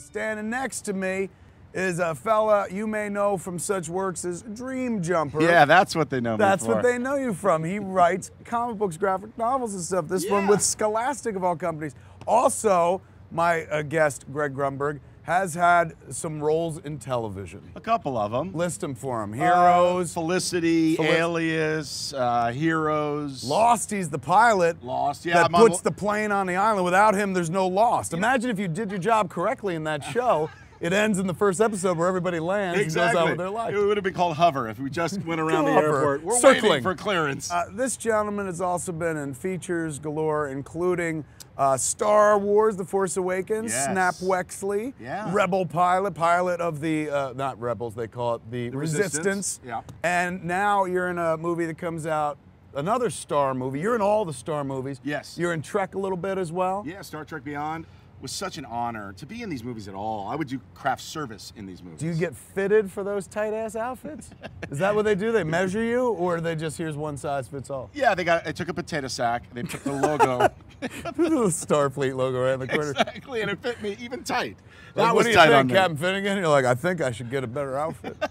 Standing next to me is a fella you may know from such works as Dream Jumper. Yeah, that's what they know That's what they know you from. He writes comic books, graphic novels, and stuff. This one Yeah. with Scholastic of all companies. Also, my uh, guest Greg Grunberg has had some roles in television. A couple of them. List them for him. Heroes, Felicity, Felic- Alias, uh, Heroes. Lost. He's the pilot. Lost, yeah, That puts the plane on the island. Without him, there's no Lost. Imagine if you did your job correctly in that show. It ends in the first episode where everybody lands Exactly. and goes on with their life. It would have been called Hover if we just went around the airport. We're Circling. waiting for clearance. Uh, this gentleman has also been in features galore, including uh, Star Wars: The Force Awakens, Yes. Snap Wexley, Yeah. Rebel pilot, pilot of the uh, not Rebels, they call it the, Resistance. Resistance. Yeah. And now you're in a movie that comes out, another Star movie. You're in all the Star movies. Yes. You're in Trek a little bit as well. yeah, Star Trek Beyond was such an honor to be in these movies at all. I would do craft service in these movies. Do you get fitted for those tight ass outfits? Is that what they do? They measure you, or they just here's one size fits all? Yeah, they got. I took a potato sack. They took the logo. the Starfleet logo right in the corner. exactly, and it fit me even tight. Like, That what do you tight think, on me. Captain Finnegan? You're like, I think I should get a better outfit.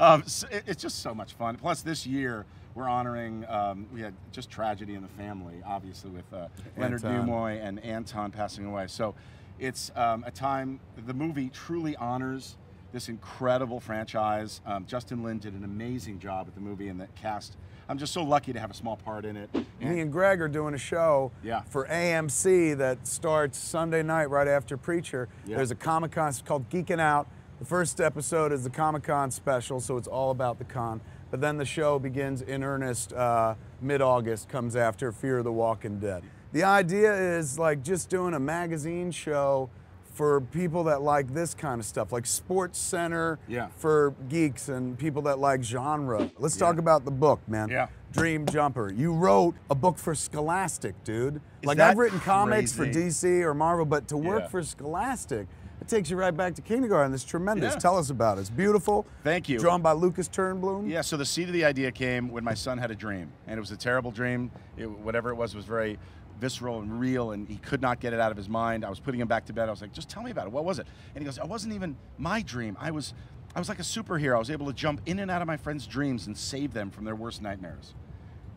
Um, it's just so much fun. Plus, this year we're honoring. Um, we had just tragedy in the family, obviously with uh, Leonard. Nimoy and Anton passing away. So it's um, a time. The movie truly honors this incredible franchise. Um, Justin Lin did an amazing job with the movie and the cast. I'm just so lucky to have a small part in it. Me and Greg are doing a show Yeah. for AMC that starts Sunday night right after Preacher. Yeah. There's a Comic Con it's called Geeking Out. The first episode is the Comic Con special, so it's all about the con. But then the show begins in earnest uh, mid August, comes after Fear of the Walking Dead. The idea is like just doing a magazine show for people that like this kind of stuff, like Sports Center Yeah. for geeks and people that like genre. Let's Yeah. talk about the book, man. Yeah. Dream Jumper. You wrote a book for Scholastic, dude. Is like I've written comics for? DC or Marvel, but to work Yeah. for Scholastic, takes you right back to kindergarten. It's tremendous. Yeah. Tell us about it. It's beautiful. Thank you. Drawn by Lucas Turnbloom. Yeah, so the seed of the idea came when my son had a dream, and it was a terrible dream. It, whatever it was was very visceral and real, and he could not get it out of his mind. I was putting him back to bed. I was like, "Just tell me about it. What was it?" And he goes, "It wasn't even my dream. I was, I was like a superhero. I was able to jump in and out of my friends' dreams and save them from their worst nightmares."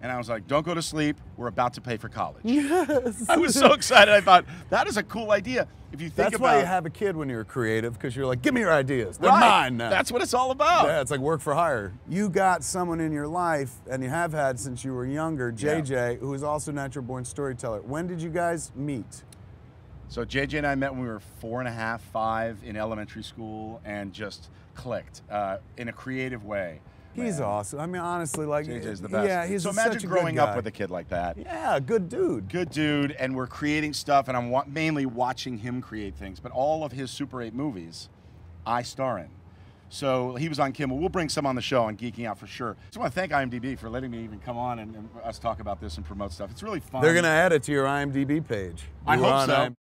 And I was like, "Don't go to sleep. We're about to pay for college." Yes. I was so excited. I thought that is a cool idea. If you think That's about why you have a kid when you're creative, because you're like, give me your ideas. They're Right. mine now. That's what it's all about. Yeah, it's like work for hire. You got someone in your life, and you have had since you were younger, JJ, who is also natural born storyteller. When did you guys meet? So JJ and I met when we were four and a half, five in elementary school, and just clicked uh, in a creative way. He's Man, awesome. I mean, honestly, like, JJ's the best. yeah, he's so a- imagine growing up with a kid like that. Yeah, good dude. Good dude, and we're creating stuff, and I'm wa- mainly watching him create things. But all of his Super 8 movies, I star in. So he was on Kimmel. We'll bring some on the show on Geeking Out for sure. Just want to thank IMDb for letting me even come on and, and us talk about this and promote stuff. It's really fun. They're gonna add it to your IMDb page. I You hope so.